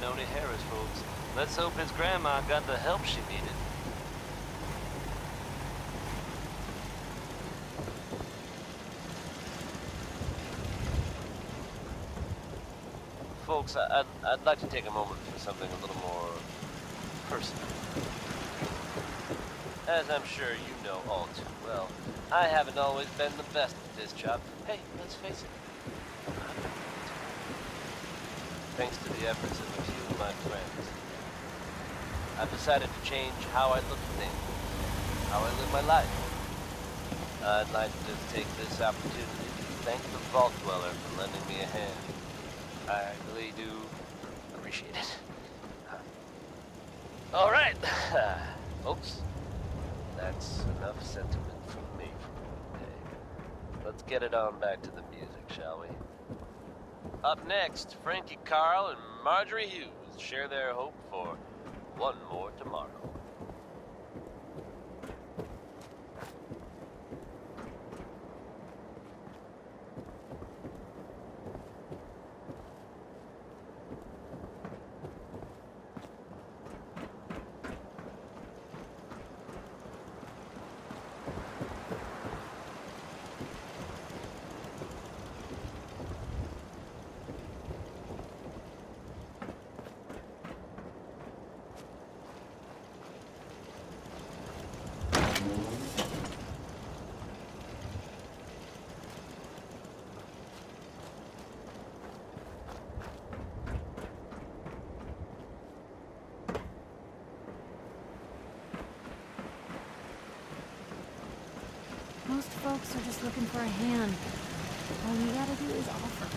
Winona Harris, folks. Let's hope his grandma got the help she needed. Folks, I'd, I'd like to take a moment for something a little more personal. As I'm sure you know all too well, I haven't always been the best at this job. Hey, let's face it. Thanks to the efforts of a few of my friends, I've decided to change how I look at things, how I live my life. I'd like to take this opportunity to thank the Vault Dweller for lending me a hand. I really do appreciate it. All right, folks. That's enough sentiment from me for today. Let's get it on back to the music, shall we? Up next, Frankie Carle and Marjorie Hughes share their hope for one more tomorrow. Most folks are just looking for a hand. All you gotta do is offer.